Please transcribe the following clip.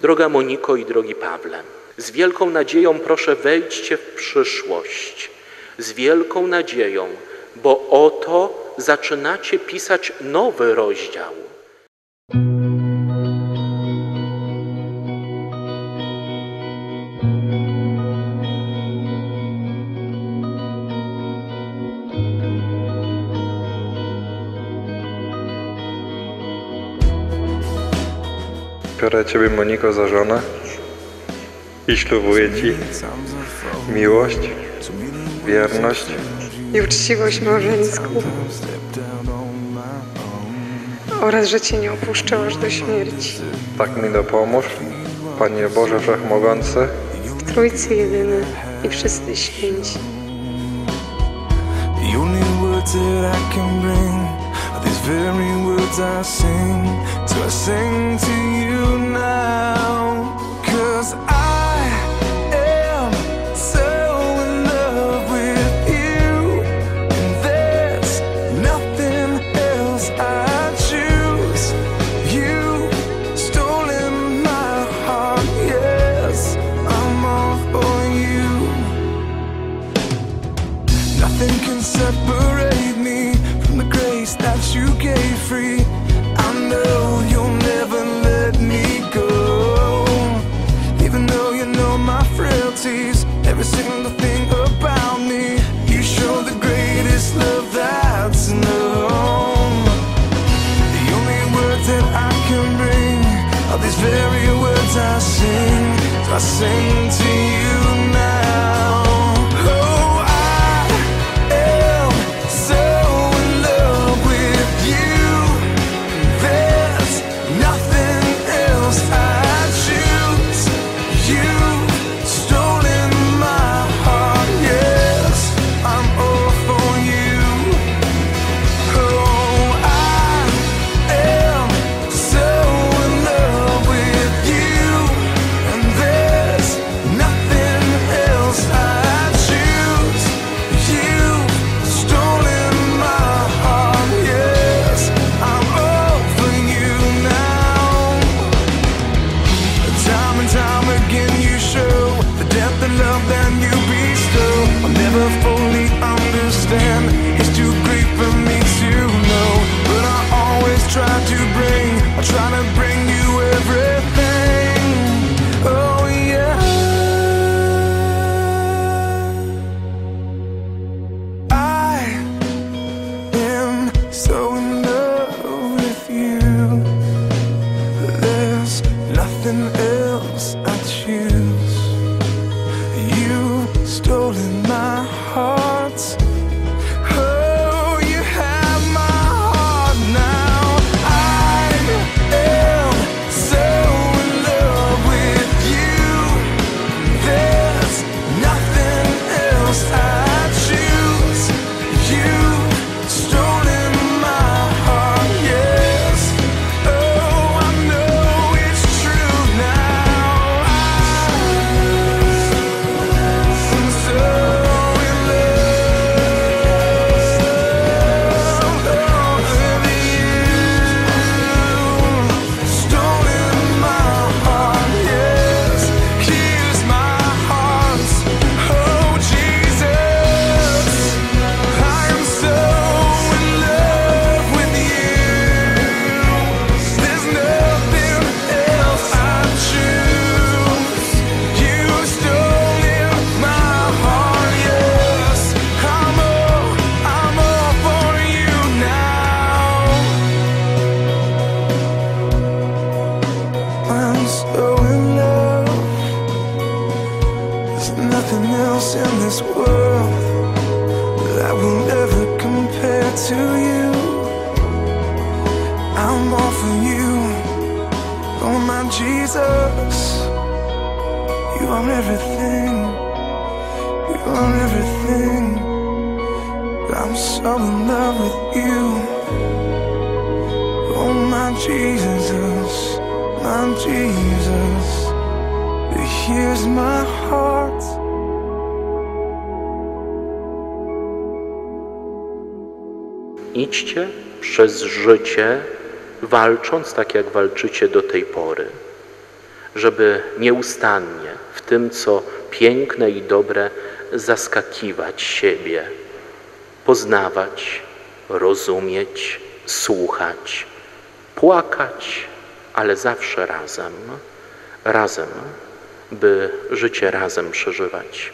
Droga Moniko i drogi Pawle, z wielką nadzieją proszę wejdźcie w przyszłość. Z wielką nadzieją, bo oto zaczynacie pisać nowy rozdział. Biorę Ciebie, Moniko, za żonę i ślubuję Ci miłość, wierność i uczciwość małżeńską oraz, że Cię nie opuszczę aż do śmierci. Tak mi dopomóż, Panie Boże Wszechmogący, W Trójcy jedyny i wszyscy święci. These very words I sing. So I sing to you now. Cause I am so in love with you. And there's nothing else I choose. You stolen my heart, yes, I'm all for you. Nothing can separate sing. So I try to bring you everything. Oh yeah. I am so in love with you. There's nothing else I choose. You've stolen my heart. Are everything, you are everything. I'm so in love with you, oh my Jesus, my Jesus. Here's my heart. Idźcie przez życie, walcząc tak, jak walczycie do tej pory. Żeby nieustannie w tym, co piękne i dobre, zaskakiwać siebie, poznawać, rozumieć, słuchać, płakać, ale zawsze razem, razem, by życie razem przeżywać.